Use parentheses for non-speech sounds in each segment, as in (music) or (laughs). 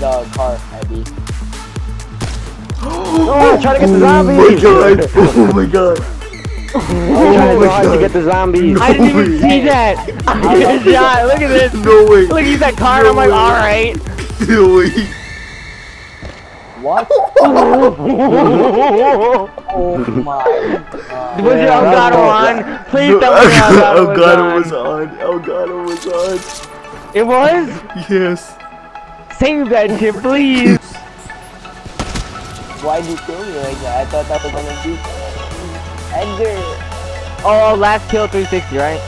the car, Eddie. Oh, try to get the Oh zombies! my god! (laughs) Oh my god! I'm trying Oh so hard to get the zombies. No I didn't even way. see that! I get shot! Look at this! No way! Look, he's that car, and No I'm like, alright. No way! What? Oh my god. your Yeah, Elgato on? Please No, tell me your (laughs) Elgato was Elgato on. was on. Elgato was on. It was? Yes. Save that shit, please! Why'd you kill me like that? I thought that was gonna be Edgar. Oh, last kill 360, right?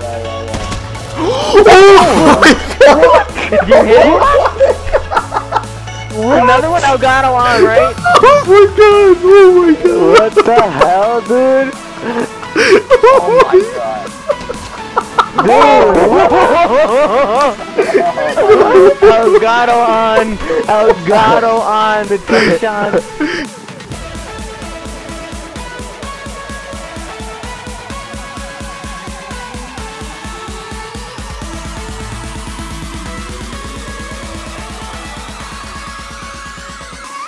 Yeah, yeah, yeah. (gasps) Oh my god! Did you hit it? Another one Elgato on, right? Oh my god! Oh my god! What the hell, dude? Oh my god. (laughs) Elgato on! Elgato on! The two shots!